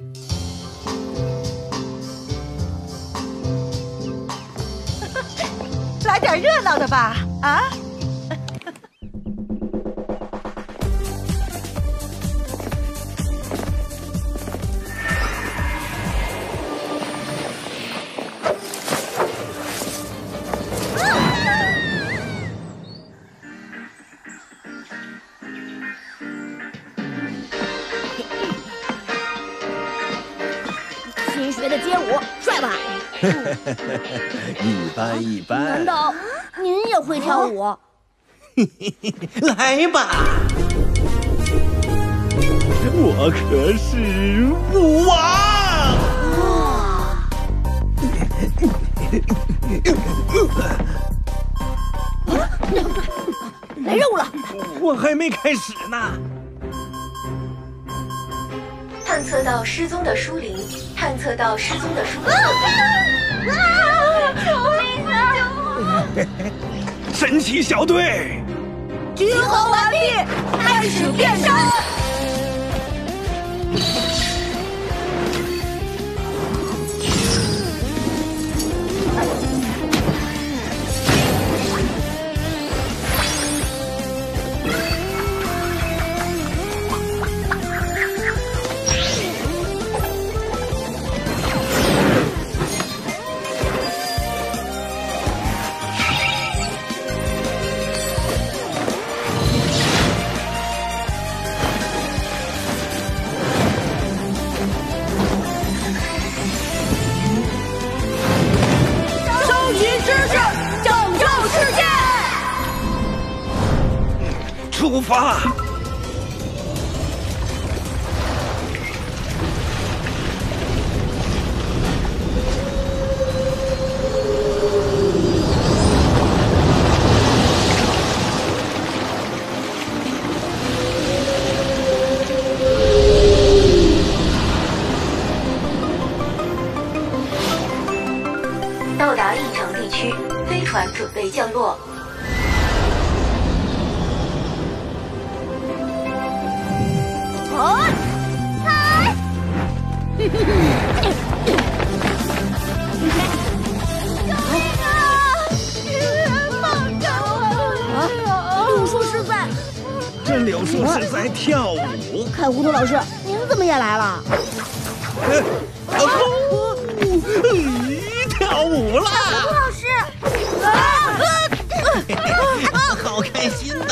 来点热闹的吧，啊！一般一般。难道您也会跳舞？来吧，我可是舞王。啊来任务了！我还没开始呢。探测到失踪的书林，探测到失踪的书林。神奇小队，集合完毕，开始变身。发！到达异常地区，飞船准备降落。哎哎！啊！柳树是在这柳树是在跳舞。看糊涂老师，您怎么也来了？跳舞啦！老师，好开心呐！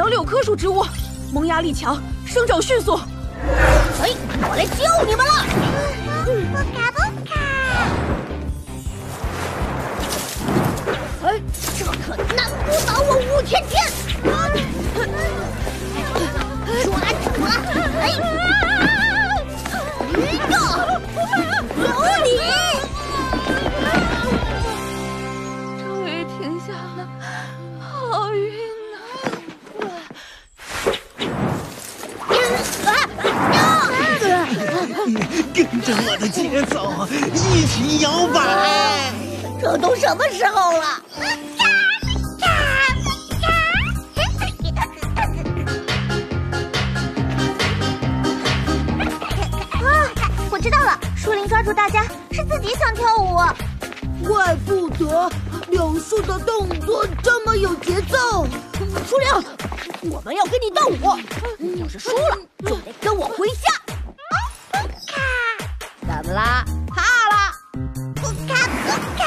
杨柳科属植物，萌芽力强，生长迅速。哎，我来救你们了！不卡不卡，哎，这可难不倒我武天天！抓住了！哎，有你！终于停下了，我的节奏，一起摇摆。这都什么时候了？啊！我知道了，树林抓住大家是自己想跳舞。怪不得柳树的动作这么有节奏。出灵，我们要跟你斗舞，你要是输了就得跟我回家。啦？怕了？不卡不卡，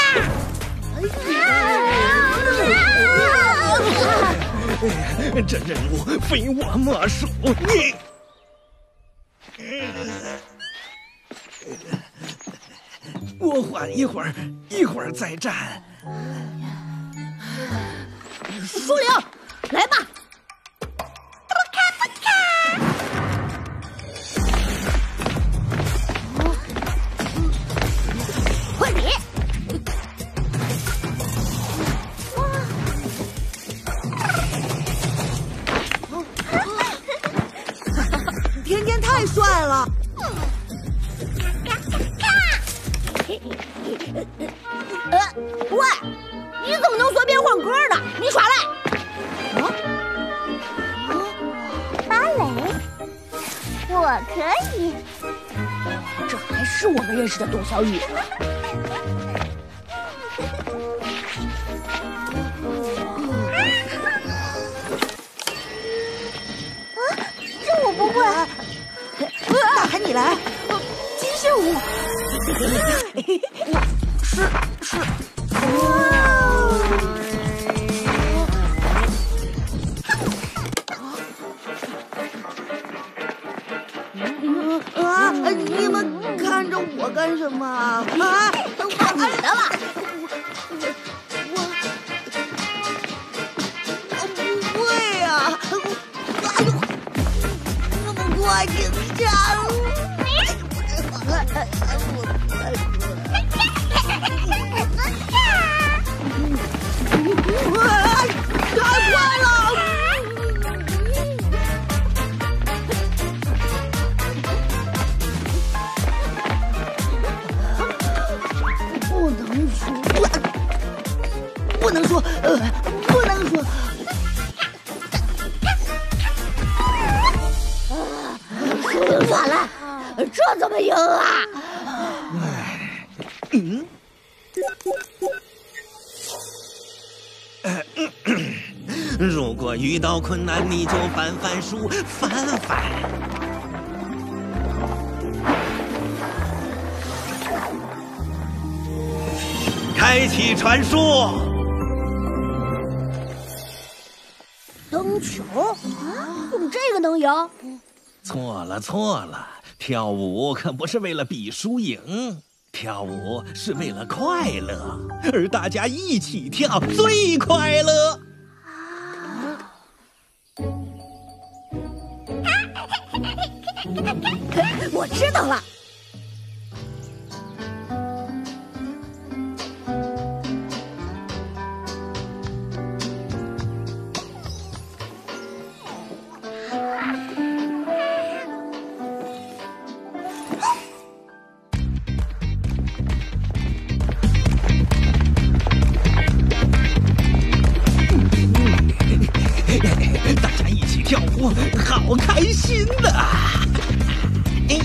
这任务非我莫属。你，我缓一会儿，一会儿再战。苏灵，来吧！我们认识的董小雨。这我不会。大海你来，机械舞，是是。那么快停下！哇，太快了！不能说，不能说，呃，输赢耍赖，这怎么赢啊？如果遇到困难，你就翻翻书，翻翻。开启传说，灯球啊，用这个能赢？错了错了，跳舞可不是为了比输赢，跳舞是为了快乐，而大家一起跳最快乐。我知道了。心的！哎，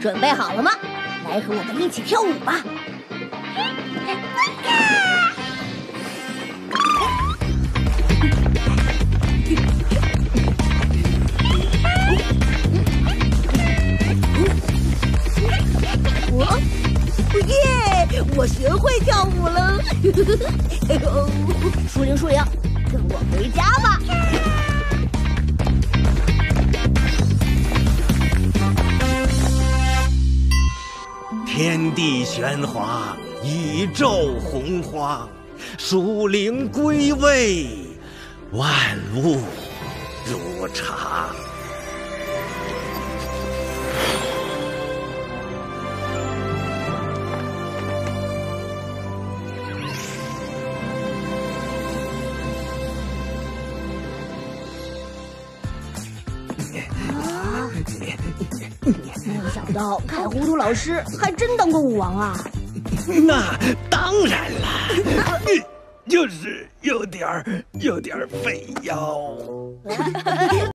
准备好了吗？来和我们一起跳舞吧！我学会跳舞了。哎呦，树灵树灵，跟我回家吧！天地玄黄，宇宙洪荒，树灵归位，万物如常。到凯糊涂老师还真当过舞王啊！那当然了，就是有点儿有点儿肥腰。